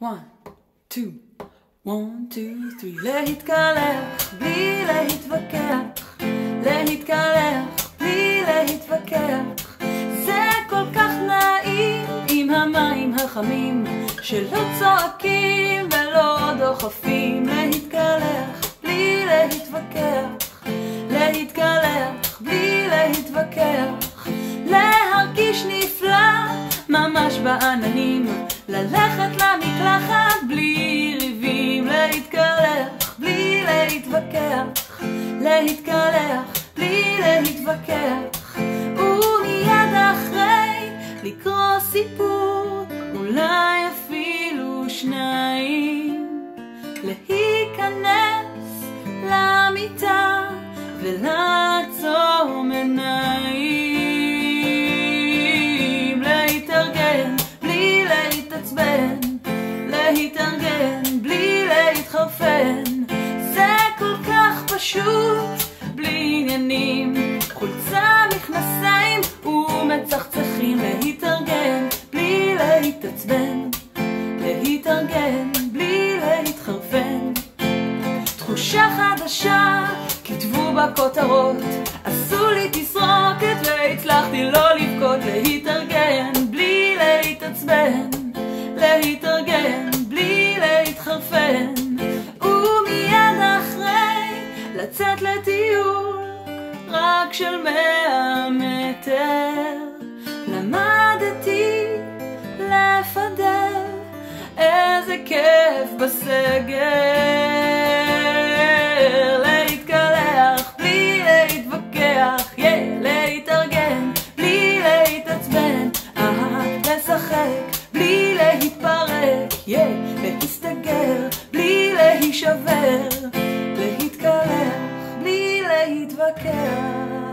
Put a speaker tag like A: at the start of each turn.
A: one, two, one, two, three. להתקלח בלי להתווכח, להתקלח בלי להתווכח. זה כל כך נעים עם המים החמים, שלא צועקים ולא דוחפים. להתקלח בלי להתווכח, להתקלח בלי להתווכח. להרגיש נפלא ממש בעננים, ללכת למקלחת להתקלח בלי להתווכח, ומיד אחרי לקרוא סיפור, אולי אפילו שניים, להיכנס למיטה ולעצום עיניים, להתארגן בלי להתעצבן, להתארגן בלי להתחרפן, זה כל כך פשוט, בלי עניינים, חולצה, מכנסיים ומצחצחים, להתארגן בלי להתעצבן, להתארגן בלי להתחרפן. תחושה חדשה, כתבו בכותרות, עשו לי תסרוקת והצלחתי לא לבכות, להתארגן בלי להתעצבן, להתארגן בלי להתחרפן, ומיד אחרי לצאת לטיול רק של מאה מטר, למדתי לפדל, איזה כיף בסגר, להתקלח בלי להתווכח, yeah, להתארגן בלי להתעצבן, אהה, לשחק בלי להתפרק, yeah, להסתגר בלי להישבר, if I can.